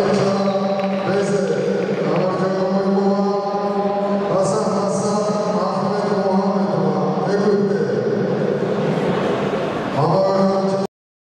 Gracias.